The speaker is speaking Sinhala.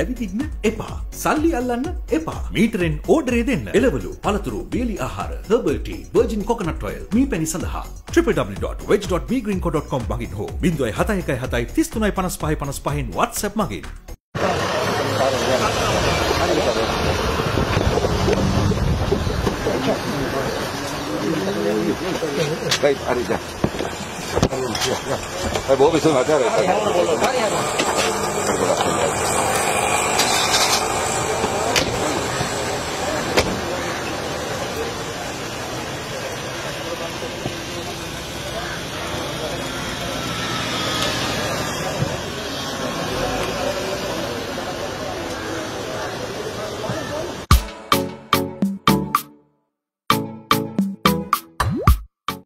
ඇවිදින්න එපා. සල්ලි අල්ලන්න එපා. මීටරෙන් ඕඩරේ දෙන්න. එලවලු පළතුරු බියලි ආහාර හර්බල්ටී වර්ජින් කොකනට් ඔයල් මී පැණි සඳහා. www.veg.bgreenco.com මගින් හෝ බින්දුවයි හතයකයි හතයි තිස්තුනයි පනස් පහයි පනස් පහෙන් WhatsApp මගින් Baik, hari dah. Saya bawa besok ada.